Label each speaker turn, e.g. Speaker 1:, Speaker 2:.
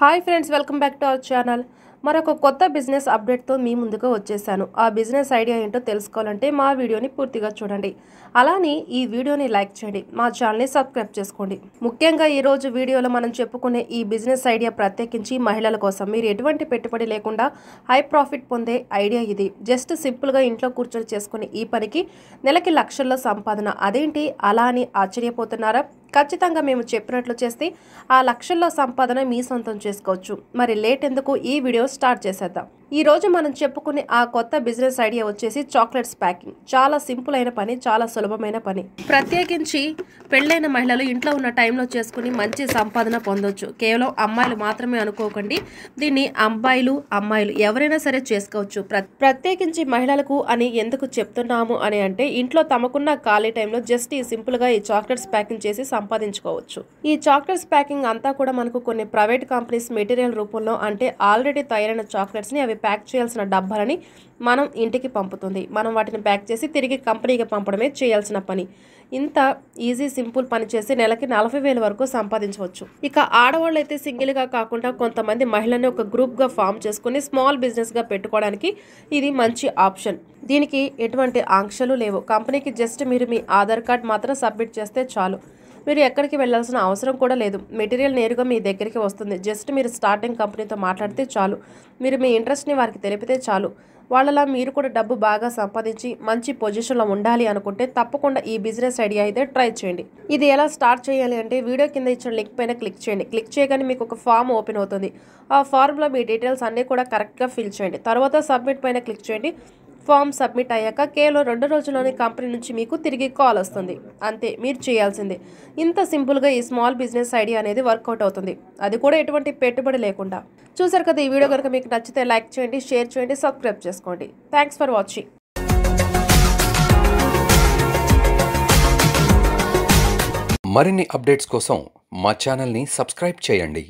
Speaker 1: Hi friends welcome back to our channel. మరొక కొత్త business అప్డేట్తో మీ ముందుగా వచ్చేసాను. ఆ బిజినెస్ ఐడియా ఏంటో తెలుసుకోవాలంటే మా వీడియోని పూర్తిగా చూడండి. అలానే ఈ వీడియోని లైక్ చేయండి. మా ఛానల్ని సబ్స్క్రైబ్ చేసుకోండి. ముఖ్యంగా ఈరోజు వీడియోలో మనం చెప్పుకునే ఈ బిజినెస్ ఐడియా ప్రత్యేకించి మహిళల కోసం. మీరు ఎటువంటి పెట్టుబడి లేకుండా హై ప్రాఫిట్ పొందే ఐడియా ఇది. జస్ట్ సింపుల్గా ఇంట్లో కూర్చొని చేసుకునే ఈ పనికి నెలకి లక్షల్లో సంపాదన. అదేంటి? అలా అని ఆశ్చర్యపోతున్నారా? ఖచ్చితంగా మేము చెప్పినట్లు చేస్తే ఆ లక్షల్లో సంపాదన మీ సొంతం చేసుకోవచ్చు. మరి లేట్ ఎందుకు? ఈ వీడియో స్టార్ట్ చేసేద్దాం. ఈ రోజు మనం చెప్పుకునే ఆ కొత్త బిజినెస్ ఐడియా వచ్చేసి చాక్లెట్స్ ప్యాకింగ్. చాలా సింపుల్ అయిన పని చాలా సులభమైన పని. ప్రత్యేకించి పెళ్ళైన మహిళలు ఇంట్లో ఉన్న టైంలో చేసుకుని మంచి సంపాదన పొందొచ్చు. కేవలం అమ్మాయిలు మాత్రమే అనుకోకండి. దీన్ని అబ్బాయిలు అమ్మాయిలు ఎవరైనా సరే చేసుకోవచ్చు. ప్ర- ప్రత్యేకించి మహిళలకు అని ఎందుకు చెప్తున్నాము అని అంటే ఇంట్లో తమకున్న ఖాళీ టైంలో జస్ట్ ఈ సింపుల్గా ఈ చాక్లెట్స్ ప్యాకింగ్ చేసి సంపాదించుకోవచ్చు. ఈ చాక్లెట్స్ ప్యాకింగ్ అంతా కూడా మనకు కొన్ని ప్రైవేట్ కంపెనీస్ మెటీరియల్ రూపంలో అంటే ఆల్రెడీ తయారైన చాక్లెట్స్ని అవి ప్యాక్ చేయాల్సిన డబ్బాలని మనం ఇంటికి పంపుతుంది. మనం వాటిని ప్యాక్ చేసి తిరిగి కంపెనీకి పంపడమే చేయాల్సిన పని. ఇంత ఈజీ సింపుల్ పని చేసి నెలకి నలభై వేల వరకు సంపాదించవచ్చు. ఇక ఆడవాళ్ళు అయితే సింగిల్గా కాకుండా కొంతమంది మహిళని ఒక గ్రూప్గా ఫామ్ చేసుకుని స్మాల్ బిజినెస్గా పెట్టుకోవడానికి ఇది మంచి ఆప్షన్. దీనికి ఎటువంటి ఆంక్షలు లేవు. కంపెనీకి జస్ట్ మీరు మీ ఆధార్ కార్డ్ మాత్రం సబ్మిట్ చేస్తే చాలు. మీరు ఎక్కడికి వెళ్ళాల్సిన అవసరం కూడా లేదు. మెటీరియల్ నేరుగా మీ దగ్గరికి వస్తుంది. జస్ట్ మీరు స్టార్టింగ్ కంపెనీతో మాట్లాడితే చాలు. మీరు మీ ఇంట్రెస్ట్ని వారికి తెలిపితే చాలు. వాళ్ళలా మీరు కూడా డబ్బు బాగా సంపాదించి మంచి పొజిషన్లో ఉండాలి అనుకుంటే తప్పకుండా ఈ బిజినెస్ ఐడియా అయితే ట్రై చేయండి. ఇది ఎలా స్టార్ట్ చేయాలి అంటే వీడియో కింద ఇచ్చిన లింక్ పైన క్లిక్ చేయండి. క్లిక్ చేయగానే మీకు ఒక ఫామ్ ఓపెన్ అవుతుంది. ఆ ఫార్మ్లో మీ డీటెయిల్స్ అన్నీ కూడా కరెక్ట్గా ఫిల్ చేయండి. తర్వాత సబ్మిట్ పైన క్లిక్ చేయండి. ఫామ్ సబ్మిట్ అయ్యాక కేవలం రెండు రోజుల్లోనే కంపెనీ నుంచి మీకు తిరిగి కాల్ వస్తుంది. అంతే మీరు చేయాల్సిందే. ఇంత సింపుల్గా ఈ స్మాల్ బిజినెస్ ఐడియా అనేది వర్కౌట్ అవుతుంది. అది కూడా ఎటువంటి పెట్టుబడి లేకుండా. చూసారు కదా ఈ వీడియో కనుక మీకు నచ్చితే లైక్ చేయండి షేర్ చేయండి సబ్స్క్రైబ్ చేసుకోండి. థ్యాంక్స్ ఫర్ వాచింగ్
Speaker 2: మరిన్ని అప్డేట్స్ కోసం మా ఛానల్ని సబ్స్క్రైబ్ చేయండి.